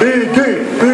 BD, BD.